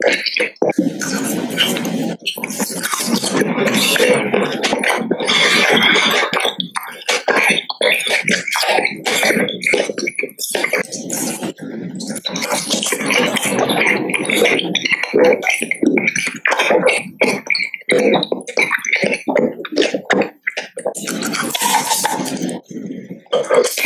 Thank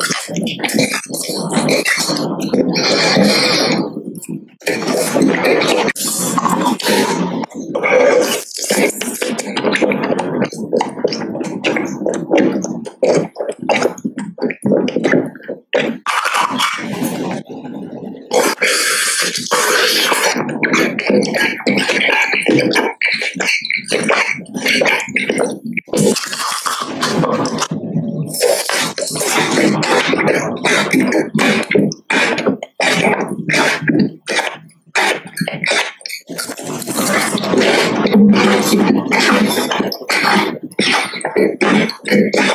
Thank Thank you.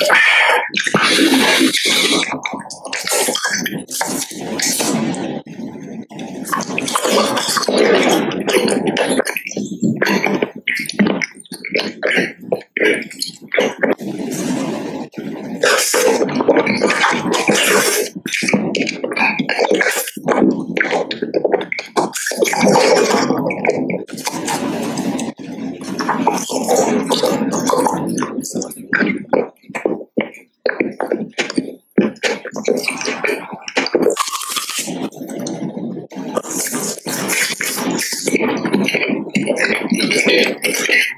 Yeah.